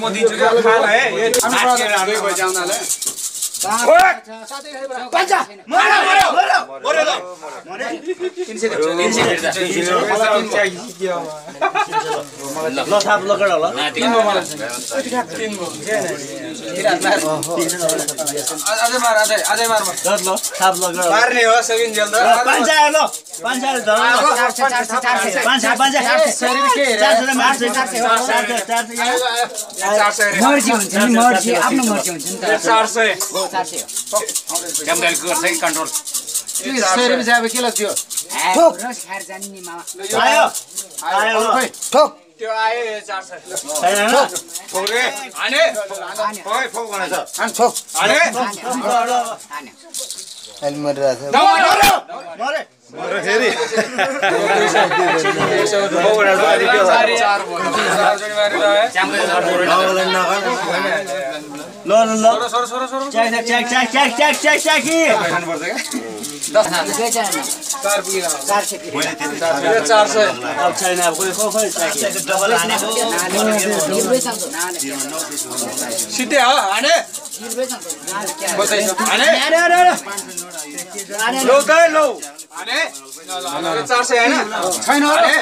मोदी जी खाल है ये आफ्नो मर्जी हुन्छ नि त। चार सय। हो। चार सय हो सय रुपियाँ चाहिँ अब के लाग्थ्यो खाएर जाने नि मामा। त्यो आयो यो चार सय। हाने हाने अहिले मरिरहेको छ मरे। लो लो लो। Check check check check check check check ही दस चार पीला चार से चार से अब चाहिए ना कोई कोई कोई चाहिए डबल आने को सीधे हाँ आने बताइए आने आने आने लो कहे लो आने चार सय होइन छैन हाने